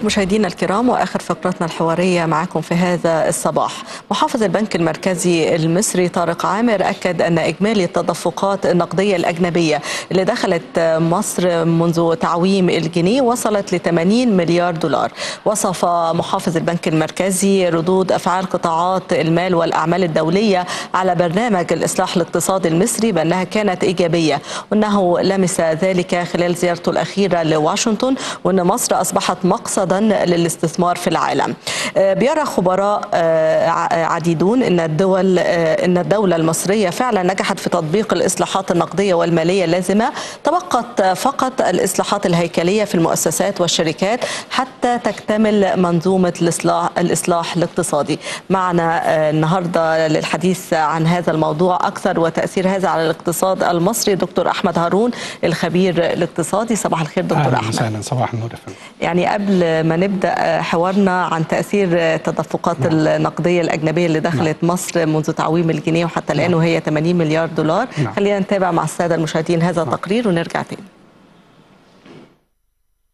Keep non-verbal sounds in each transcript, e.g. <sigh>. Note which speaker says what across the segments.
Speaker 1: بكم مشاهدينا الكرام وآخر فقرتنا الحوارية معكم في هذا الصباح. محافظ البنك المركزي المصري طارق عامر أكد أن إجمالي التدفقات النقدية الأجنبية اللي دخلت مصر منذ تعويم الجنيه وصلت ل 80 مليار دولار. وصف محافظ البنك المركزي ردود أفعال قطاعات المال والأعمال الدولية على برنامج الإصلاح الاقتصادي المصري بأنها كانت إيجابية وانه لمس ذلك خلال زيارته الأخيرة لواشنطن وإن مصر أصبحت مقصدا للاستثمار في العالم. بيرى خبراء عديدون إن الدول إن الدولة المصرية فعلا نجحت في تطبيق الإصلاحات النقدية والمالية اللازمة تبقت فقط الإصلاحات الهيكلية في المؤسسات والشركات حتى تكتمل منظومة الإصلاح الإصلاح الاقتصادي. معنا النهارده للحديث عن هذا الموضوع أكثر وتأثير هذا على الاقتصاد المصري دكتور أحمد هارون الخبير الاقتصادي. صباح الخير دكتور
Speaker 2: أهلا
Speaker 1: أحمد.
Speaker 2: وسهلا. صباح النور
Speaker 1: يعني قبل ما نبدأ حوارنا عن تأثير التدفقات
Speaker 2: نعم.
Speaker 1: النقدية الأجنبية اللي دخلت مصر منذ تعويم الجنيه وحتى الآن وهي 80 مليار دولار.
Speaker 2: نعم.
Speaker 1: خلينا نتابع مع السادة المشاهدين هذا التقرير ونرجع تاني.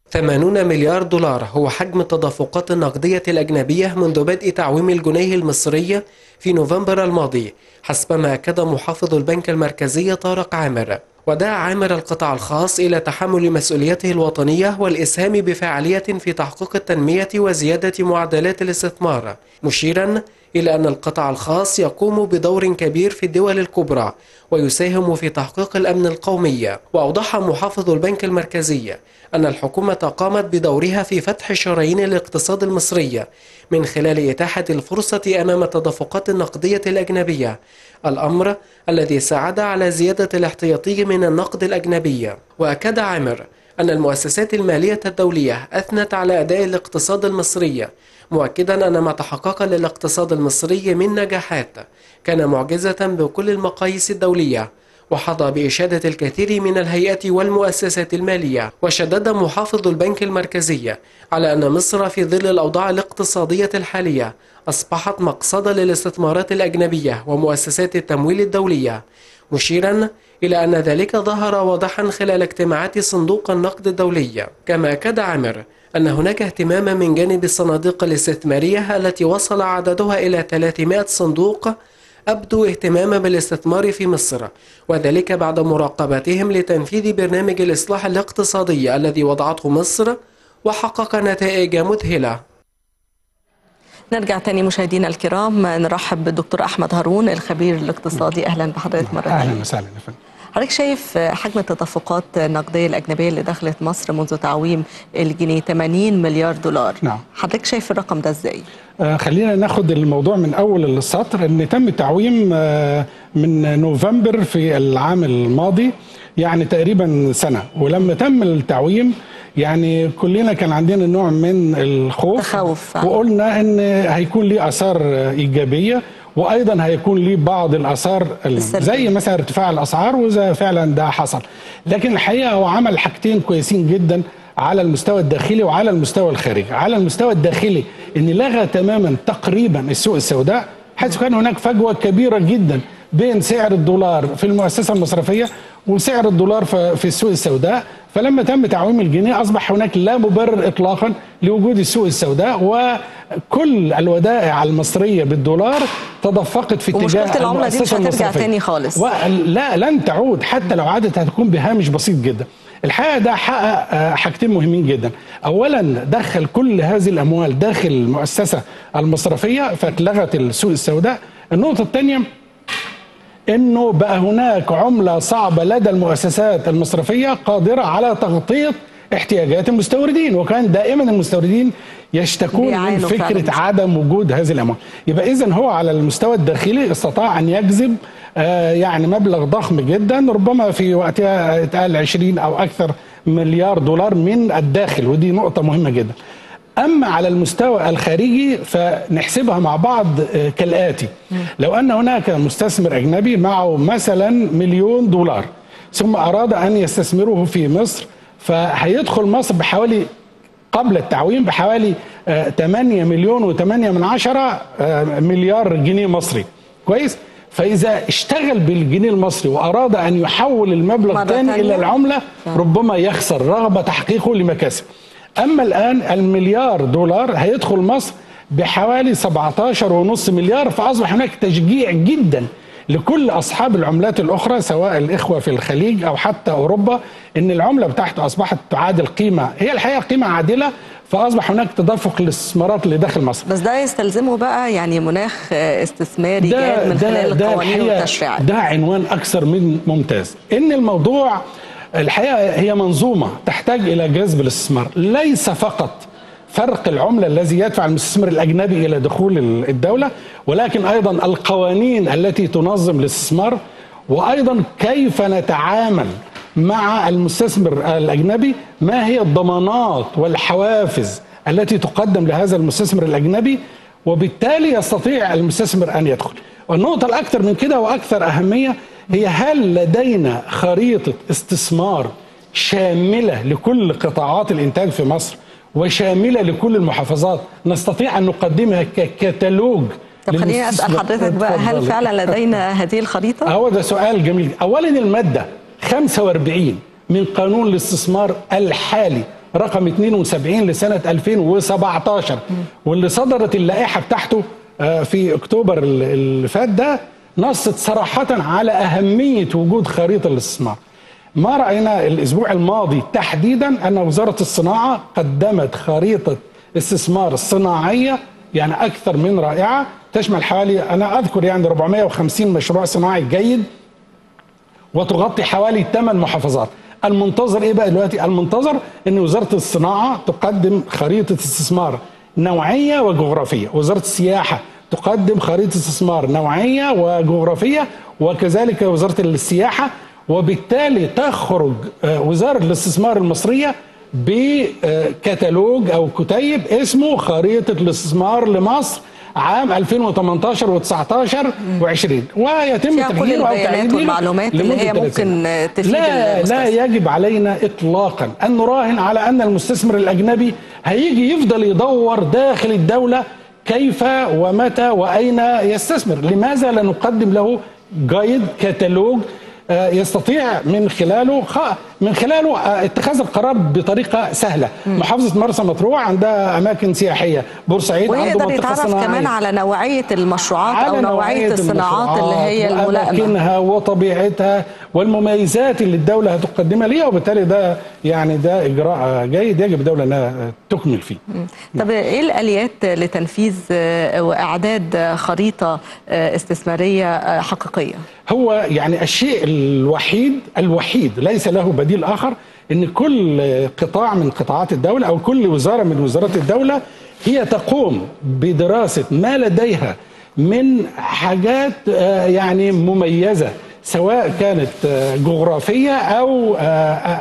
Speaker 3: 80 مليار دولار هو حجم التدفقات النقدية الأجنبية منذ بدء تعويم الجنيه المصري في نوفمبر الماضي حسب ما أكد محافظ البنك المركزي طارق عامر. ودعا عامر القطاع الخاص إلى تحمل مسؤوليته الوطنية والإسهام بفاعلية في تحقيق التنمية وزيادة معدلات الاستثمار مشيرا إلى أن القطاع الخاص يقوم بدور كبير في الدول الكبرى ويساهم في تحقيق الأمن القومي. وأوضح محافظ البنك المركزي أن الحكومة قامت بدورها في فتح شرايين الاقتصاد المصري من خلال إتاحة الفرصة أمام التدفقات النقدية الأجنبية الأمر الذي ساعد على زيادة الاحتياطي من النقد الأجنبي. وأكد عامر أن المؤسسات المالية الدولية أثنت على أداء الاقتصاد المصري مؤكدا أن ما تحقق للاقتصاد المصري من نجاحات كان معجزة بكل المقاييس الدولية وحظى بإشادة الكثير من الهيئات والمؤسسات المالية وشدد محافظ البنك المركزي على أن مصر في ظل الأوضاع الاقتصادية الحالية أصبحت مقصدا للاستثمارات الأجنبية ومؤسسات التمويل الدولية مشيرا إلى أن ذلك ظهر واضحا خلال اجتماعات صندوق النقد الدولي. كما أكد عامر أن هناك اهتماما من جانب الصناديق الاستثمارية التي وصل عددها إلى 300 صندوق أبدوا اهتماما بالاستثمار في مصر وذلك بعد مراقبتهم لتنفيذ برنامج الإصلاح الاقتصادي الذي وضعته مصر وحقق نتائج مذهلة.
Speaker 1: نرجع تاني مشاهدينا الكرام. نرحب بالدكتور أحمد هارون الخبير الاقتصادي. أهلا بحضرتك مرة
Speaker 2: أهلا
Speaker 1: ثانية
Speaker 2: وسهلا يا فندم.
Speaker 1: حضرتك شايف حجم التدفقات النقدية الأجنبية اللي دخلت مصر منذ تعويم الجنيه 80 مليار دولار؟
Speaker 2: نعم.
Speaker 1: حضرتك شايف الرقم ده إزاي؟
Speaker 2: آه خلينا ناخد الموضوع من أول السطر. إن تم التعويم آه من نوفمبر في العام الماضي يعني تقريبا سنة. ولما تم التعويم يعني كلنا كان عندنا نوع من الخوف
Speaker 1: تخوف فعلا.
Speaker 2: وقلنا إن هيكون ليه آثار إيجابية وأيضا هيكون ليه بعض
Speaker 1: الآثار.
Speaker 2: زي مثلا ارتفاع الأسعار وزي فعلا ده حصل لكن الحقيقة هو عمل حاجتين كويسين جدا على المستوى الداخلي وعلى المستوى الخارجي على المستوى الداخلي إن لغى تماما تقريبا السوق السوداء حيث كان هناك فجوة كبيرة جدا بين سعر الدولار في المؤسسة المصرفية وسعر الدولار في السوق السوداء فلما تم تعويم الجنيه أصبح هناك لا مبرر اطلاقا لوجود السوق السوداء وكل الودائع المصرية بالدولار تدفقت في اتجاه
Speaker 1: ومشكلة العملة دي مش هترجع. تاني خالص.
Speaker 2: لا لن تعود حتى لو عادت هتكون بهامش بسيط جدا الحقيقة ده حقق آه، حاجتين مهمين جدا اولا دخل كل هذه الأموال داخل المؤسسة المصرفية فاتلغت السوق السوداء النقطة الثانية إنه بقى هناك عملة صعبة لدى المؤسسات المصرفية قادرة على تغطية احتياجات المستوردين وكان دائما المستوردين يشتكون من فكره
Speaker 1: فعلاً.
Speaker 2: عدم وجود هذه الأموال يبقى اذا هو على المستوى الداخلي استطاع أن يجذب آه، يعني مبلغ ضخم جدا ربما في وقتها اتقال 20 أو أكثر مليار دولار من الداخل ودي نقطة مهمة جدا أما على المستوى الخارجي فنحسبها مع بعض آه، كالآتي. لو أن هناك مستثمر أجنبي معه مثلا مليون دولار ثم أراد أن يستثمره في مصر فهيدخل مصر بحوالي قبل التعويم بحوالي آه، 8 مليون و8 من عشرة آه، مليار جنيه مصري. كويس؟ فإذا اشتغل بالجنيه المصري وأراد أن يحول المبلغ تاني. إلى العملة ربما يخسر رغم تحقيقه لمكاسب. أما الآن المليار دولار هيدخل مصر بحوالي 17.5 مليار فأصبح هناك تشجيع جدا لكل أصحاب العملات الأخرى سواء الإخوة في الخليج أو حتى أوروبا إن العملة بتاعته أصبحت تعادل قيمة هي الحقيقة قيمة عادلة فأصبح هناك تدفق للاستثمارات اللي داخل مصر.
Speaker 1: بس ده يستلزمه بقى يعني مناخ استثماري جاد من خلال القوانين
Speaker 2: الحقيقة
Speaker 1: والتشريعات
Speaker 2: ده عنوان أكثر من ممتاز. إن الموضوع الحقيقة هي منظومة تحتاج إلى جذب الاستثمار ليس فقط فرق العملة الذي يدفع المستثمر الأجنبي إلى دخول الدولة ولكن أيضا القوانين التي تنظم الاستثمار وأيضا كيف نتعامل مع المستثمر الأجنبي ما هي الضمانات والحوافز التي تقدم لهذا المستثمر الأجنبي وبالتالي يستطيع المستثمر أن يدخل. والنقطة الأكثر من كده وأكثر أهمية هي هل لدينا خريطة استثمار شاملة لكل قطاعات الإنتاج في مصر وشاملة لكل المحافظات؟ نستطيع أن نقدمها ككتالوج
Speaker 1: طب خليني أسأل حضرتك بقى هل فعلا لدينا هذه الخريطة؟ <laughs>
Speaker 2: هو ده سؤال جميل. اولا المادة 45 من قانون الاستثمار الحالي رقم 72 لسنة 2017 واللي صدرت اللائحة بتاعته في أكتوبر اللي فات ده نصت صراحة على أهمية وجود خريطة الاستثمار. ما رأينا الأسبوع الماضي تحديدا أن وزارة الصناعة قدمت خريطة استثمار صناعية يعني أكثر من رائعة. تشمل حوالي أنا أذكر يعني 450 مشروع صناعي جيد وتغطي حوالي 8 محافظات. المنتظر إيه بقى دلوقتي؟ المنتظر إن وزارة الصناعة تقدم خريطة استثمار نوعية وجغرافية. وزارة السياحة تقدم خريطة استثمار نوعية وجغرافية وكذلك وزارة السياحة وبالتالي تخرج وزارة الاستثمار المصرية بكتالوج أو كتيب اسمه خريطة الاستثمار لمصر عام 2018 و19 و20 ويتم
Speaker 1: تغييره أو تعديله والمعلومات اللي هي ممكن تفيد
Speaker 2: لا لا يجب علينا اطلاقا أن نراهن على أن المستثمر الأجنبي هيجي يفضل يدور داخل الدولة كيف ومتى وأين يستثمر؟ لماذا لا نقدم له جايد كتالوج يستطيع من خلاله من خلاله اتخاذ القرار بطريقة سهلة. م. محافظة مرسى مطروح عندها أماكن سياحية. بورسعيد عنده
Speaker 1: منطقة يتعرف صناعية. كمان على نوعية المشروعات أو نوعية الصناعات اللي هي الملائمة.
Speaker 2: أماكنها وطبيعتها والمميزات اللي الدولة هتقدمها ليها وبالتالي ده يعني ده إجراء جيد يجب الدولة إنها تكمل فيه.
Speaker 1: م. طب إيه الآليات لتنفيذ وإعداد خريطة استثمارية حقيقية؟
Speaker 2: هو يعني الشيء الوحيد الوحيد ليس له بديل اخر إن كل قطاع من قطاعات الدولة أو كل وزارة من وزارات الدولة هي تقوم بدراسة ما لديها من حاجات يعني مميزة. سواء كانت جغرافية أو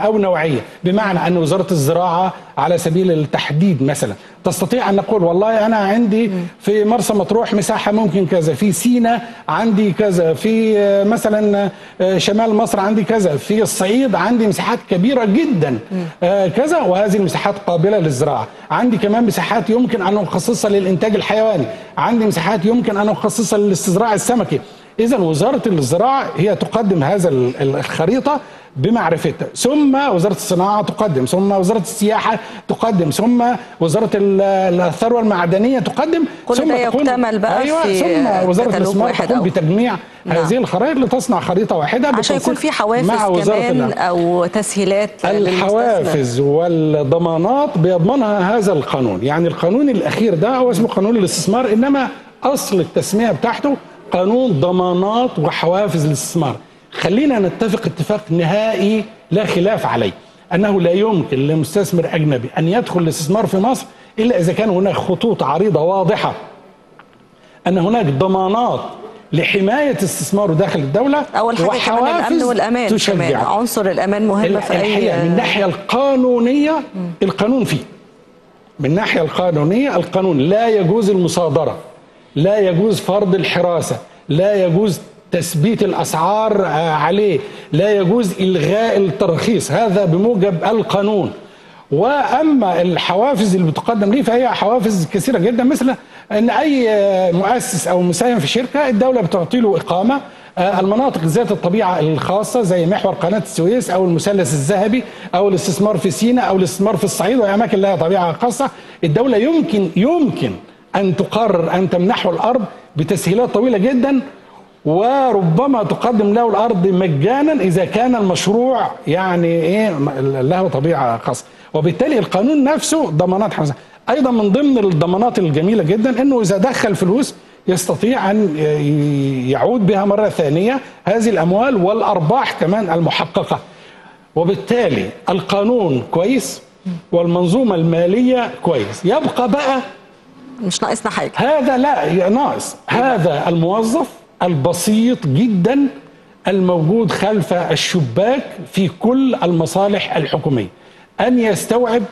Speaker 2: أو نوعية. بمعنى أن وزارة الزراعة على سبيل التحديد مثلا تستطيع أن نقول والله أنا عندي في مرسى مطروح مساحة ممكن كذا في سينا عندي كذا في مثلا شمال مصر عندي كذا في الصعيد عندي مساحات كبيرة جدا كذا وهذه المساحات قابلة للزراعة. عندي كمان مساحات يمكن أن أخصصها للإنتاج الحيواني. عندي مساحات يمكن أن أخصصها للاستزراع السمكي. اذا وزارة الزراعة هي تقدم هذا الخريطة بمعرفتها ثم وزارة الصناعة تقدم ثم وزارة السياحة تقدم ثم وزارة الثروة المعدنية تقدم
Speaker 1: كل
Speaker 2: ثم
Speaker 1: ده يكتمل بقى
Speaker 2: أيوة
Speaker 1: في
Speaker 2: ثم وزارة الاستثمار تقوم. بتجميع
Speaker 1: نعم.
Speaker 2: هذه الخرائط لتصنع خريطة واحدة
Speaker 1: عشان يكون في حوافز
Speaker 2: مع
Speaker 1: كمان. أو تسهيلات
Speaker 2: الحوافز والضمانات بيضمنها هذا القانون يعني القانون الأخير ده هو اسمه قانون الاستثمار إنما أصل التسمية بتاعته قانون ضمانات وحوافز الاستثمار. خلينا نتفق اتفاق نهائي لا خلاف عليه أنه لا يمكن لمستثمر أجنبي أن يدخل الاستثمار في مصر إلا إذا كان هناك خطوط عريضة واضحة. أن هناك ضمانات لحماية استثماره داخل الدولة
Speaker 1: أول حاجة كمان الأمن والأمان كمان.
Speaker 2: تشجع.
Speaker 1: عنصر الأمان مهم في
Speaker 2: الحقيقة من
Speaker 1: اي
Speaker 2: الناحيه القانونيه القانون فيه. من الناحيه القانونية القانون لا يجوز المصادرة. لا يجوز فرض الحراسة لا يجوز تثبيت الأسعار آه، عليه لا يجوز إلغاء الترخيص هذا بموجب القانون. وأما الحوافز اللي بتقدم ليه فهي حوافز كثيرة جدا مثل إن أي آه، مؤسس أو مساهم في شركة الدولة بتعطي له إقامة آه، المناطق ذات الطبيعة الخاصة زي محور قناة السويس أو المثلث الذهبي أو الاستثمار في سيناء أو الاستثمار في الصعيد وهي أماكن لها طبيعة خاصة. الدولة يمكن يمكن أن تقرر أن تمنحه الأرض بتسهيلات طويلة جدا وربما تقدم له الأرض مجانا إذا كان المشروع يعني إيه له طبيعة خاصة. وبالتالي القانون نفسه ضمانات حمزة. أيضا من ضمن الضمانات الجميلة جدا إنه إذا دخل فلوس يستطيع ي- يعود بها مرة ثانية هذه الأموال والأرباح كمان المحققة. وبالتالي القانون كويس والمنظومة المالية كويس. يبقى بقى
Speaker 1: مش ناقصنا حاجة.
Speaker 2: هذا لا ناقص. هذا الموظف البسيط جدا الموجود خلف الشباك في كل المصالح الحكومية. أن يستوعب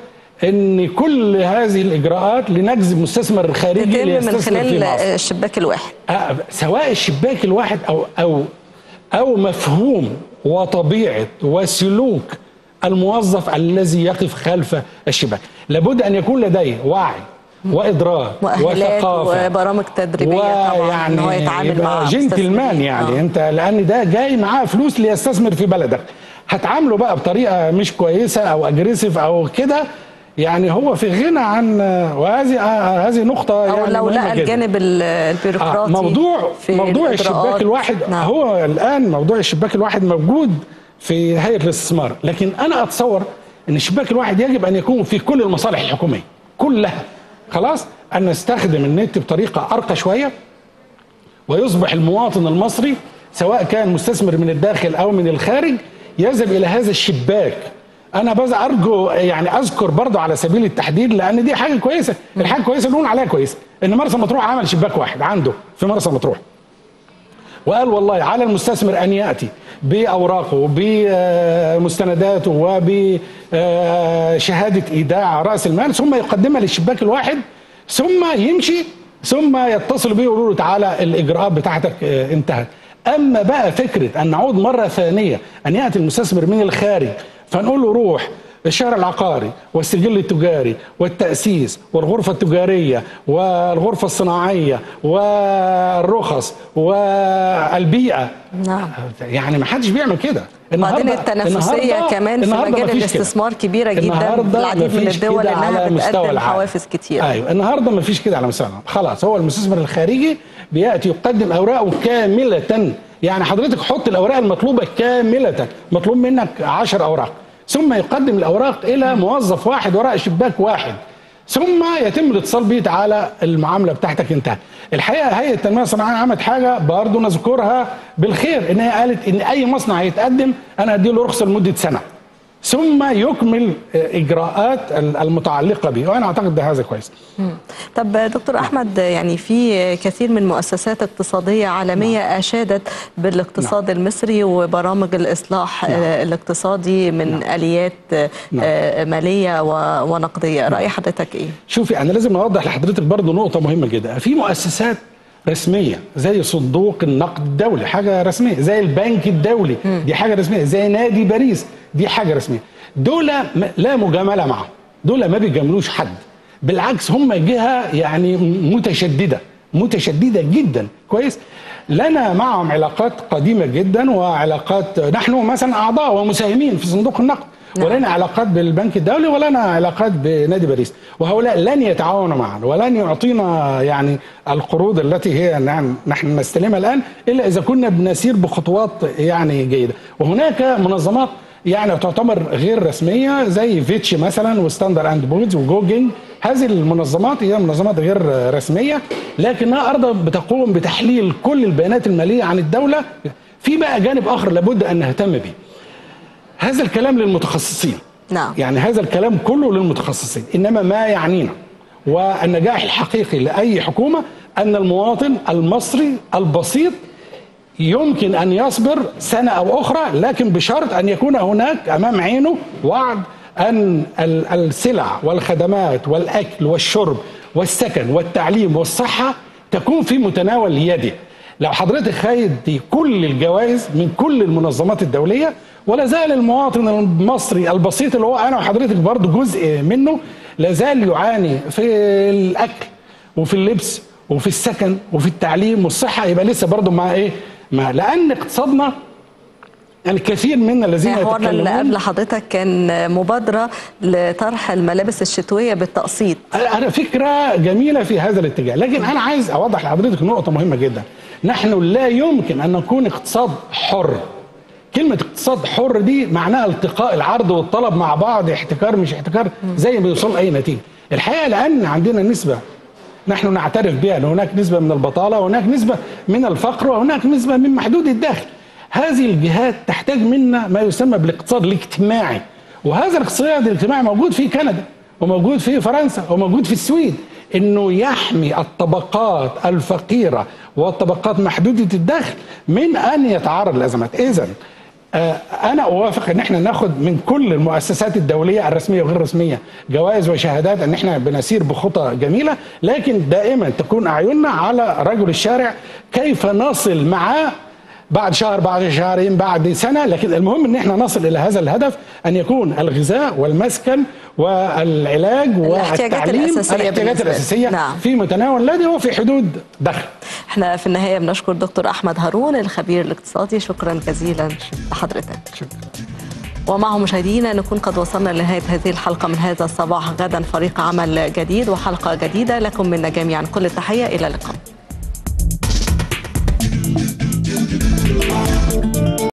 Speaker 2: أن كل هذه الإجراءات لنجذب مستثمر خارجي
Speaker 1: من
Speaker 2: ليستثمر في
Speaker 1: خلال الشباك الواحد.
Speaker 2: آه، سواء الشباك الواحد أو أو أو مفهوم وطبيعة وسلوك الموظف الذي يقف خلف الشباك. لابد أن يكون لديه وعي
Speaker 1: وإدراك
Speaker 2: وثقافة
Speaker 1: وبرامج تدريبية طبعا إن هو يتعامل مع
Speaker 2: جنتلمان. يعني
Speaker 1: آه.
Speaker 2: أنت لأن ده جاي معاه فلوس ليستثمر في بلدك هتعامله بقى بطريقة مش كويسة أو اجريسيف أو كده يعني هو في غنى عن وهذه آه، هذه نقطة
Speaker 1: أو
Speaker 2: يعني
Speaker 1: لو
Speaker 2: مهمة
Speaker 1: لقى. الجانب ال-
Speaker 2: آه،
Speaker 1: البيروقراطي
Speaker 2: موضوع
Speaker 1: في
Speaker 2: موضوع. الشباك الواحد
Speaker 1: نعم.
Speaker 2: هو الآن موضوع الشباك الواحد موجود في هيئة الاستثمار لكن أنا أتصور إن الشباك الواحد يجب أن يكون في كل المصالح الحكومية كلها خلاص أن نستخدم النت بطريقة أرقى شوية ويصبح المواطن المصري سواء كان مستثمر من الداخل أو من الخارج يذهب إلى هذا الشباك. أنا بس أرجو يعني أذكر برضه على سبيل التحديد لأن دي حاجة كويسة. الحاجة كويسة نقول عليها كويسة. إن مرسى مطروح عمل شباك واحد عنده في مرسى مطروح. وقال والله على المستثمر أن يأتي بأوراقه بمستنداته وبشهاده إيداع رأس المال ثم يقدمها للشباك الواحد ثم يمشي ثم يتصل بيه ويقولوا له تعالى الإجراءات بتاعتك آه، انتهت. أما بقى فكرة أن نعود مرة ثانية أن يأتي المستثمر من الخارج فنقول له روح الشهر العقاري والسجل التجاري والتأسيس والغرفة التجارية والغرفة الصناعية والرخص والبيئة.
Speaker 1: نعم.
Speaker 2: يعني ما حدش بيعمل كده.
Speaker 1: وبعدين التنافسية
Speaker 2: النهاردة-
Speaker 1: كمان في مجال
Speaker 2: مفيش كده.
Speaker 1: الاستثمار كبيرة جدا
Speaker 2: النهاردة
Speaker 1: العديد من الدول
Speaker 2: كده
Speaker 1: إنها
Speaker 2: على مستوى
Speaker 1: بتقدم
Speaker 2: العالم.
Speaker 1: حوافز كتير.
Speaker 2: أيوه. النهارده ما فيش كده على مستوى العالم خلاص هو المستثمر الخارجي بيأتي يقدم أوراقه كاملة. يعني حضرتك حط الأوراق المطلوبة كاملة. مطلوب منك 10 أوراق. ثم يقدم الأوراق إلى موظف واحد وراء شباك واحد. ثم يتم الاتصال بيه تعالى المعاملة بتاعتك انتهت الحقيقة هيئة التنمية الصناعية عملت حاجة برضه نذكرها بالخير إن هي قالت إن أي مصنع يتقدم أنا ادي له رخصة لمدة سنة. ثم يكمل إجراءات المتعلقة به. وأنا أعتقد ده هذا كويس
Speaker 1: طب دكتور أحمد يعني في كثير من مؤسسات اقتصادية عالمية أشادت بالاقتصاد المصري وبرامج الإصلاح الاقتصادي من آليات مالية و- ونقدية. رأي حضرتك إيه؟
Speaker 2: شوفي أنا لازم أوضح لحضرتك برضه نقطة مهمة جدا. في مؤسسات رسمية زي صندوق النقد الدولي حاجة رسمية. زي البنك الدولي دي حاجة رسمية. زي نادي باريس. دي حاجة رسمية. دول لا مجاملة معهم دول ما بيجاملوش حد. بالعكس هم جهة يعني متشددة. متشددة جدا. كويس؟ لنا معهم علاقات قديمة جدا وعلاقات نحن مثلا أعضاء ومساهمين في صندوق النقد.
Speaker 1: نعم.
Speaker 2: ولنا علاقات بالبنك الدولي ولنا علاقات بنادي باريس. وهؤلاء لن يتعاونوا معنا ولن يعطينا يعني القروض التي هي نعم نحن نستلمها الآن إلا إذا كنا بنسير بخطوات يعني جيدة. وهناك منظمات يعني تعتبر غير رسمية زي فيتش مثلا و Standard and Poor's وجوجينج هذه المنظمات هي منظمات غير رسمية لكنها أيضا بتقوم بتحليل كل البيانات المالية عن الدولة. في بقى جانب آخر لابد أن نهتم به هذا الكلام للمتخصصين.
Speaker 1: نعم.
Speaker 2: يعني هذا الكلام كله للمتخصصين. إنما ما يعنينا والنجاح الحقيقي لأي حكومة أن المواطن المصري البسيط يمكن أن يصبر سنة أو أخرى لكن بشرط أن يكون هناك أمام عينه وعد ال- السلع والخدمات والأكل والشرب والسكن والتعليم والصحة تكون في متناول يده لو حضرتك خدتي كل الجوائز من كل المنظمات الدولية ولا زال المواطن المصري البسيط اللي هو أنا وحضرتك برضه جزء منه لا زال يعاني في الأكل وفي اللبس وفي السكن وفي التعليم والصحة. يبقى لسه برضه مع إيه؟ ما لأن اقتصادنا الكثير من الذين
Speaker 1: حوارنا اللي
Speaker 2: يتكلمون
Speaker 1: قبل حضرتك كان مبادرة لطرح الملابس الشتوية بالتقسيط.
Speaker 2: أنا فكرة جميلة في هذا الاتجاه لكن أنا عايز أوضح لحضرتك نقطة مهمة جدا. نحن لا يمكن أن نكون اقتصاد حر. كلمة اقتصاد حر دي معناها التقاء العرض والطلب مع بعض احتكار مش احتكار زي ما بيوصل أي نتيجة. الحقيقة لأن عندنا نسبة نحن نعترف بها أن هناك نسبة من البطالة وهناك نسبة من الفقر وهناك نسبة من محدود الدخل هذه الجهات تحتاج منا ما يسمى بالاقتصاد الاجتماعي. وهذا الاقتصاد الاجتماعي موجود في كندا وموجود في فرنسا وموجود في السويد. إنه يحمي الطبقات الفقيرة والطبقات محدودة الدخل من أن يتعرض لأزمات. اذا أنا أوافق إن إحنا ناخد من كل المؤسسات الدولية الرسمية وغير الرسميه جوائز وشهادات إن إحنا بنسير بخطى جميلة لكن دائما تكون اعيننا على رجل الشارع كيف نصل معاه بعد شهر بعد شهرين بعد سنة لكن المهم إن إحنا نصل إلى هذا الهدف أن يكون الغذاء والمسكن والعلاج
Speaker 1: الاحتياجات
Speaker 2: والتعليم
Speaker 1: الأساسية
Speaker 2: الاحتياجات. الأساسية
Speaker 1: نعم.
Speaker 2: في متناول الذي هو في حدود دخل.
Speaker 1: إحنا في النهاية بنشكر دكتور أحمد هارون الخبير الاقتصادي. شكرا جزيلا لحضرتك.
Speaker 2: شكرا.
Speaker 1: ومعه مشاهدينا نكون قد وصلنا لنهاية هذه الحلقة من هذا الصباح. غدا فريق عمل جديد وحلقة جديدة. لكم منا جميعا كل التحية. إلى اللقاء.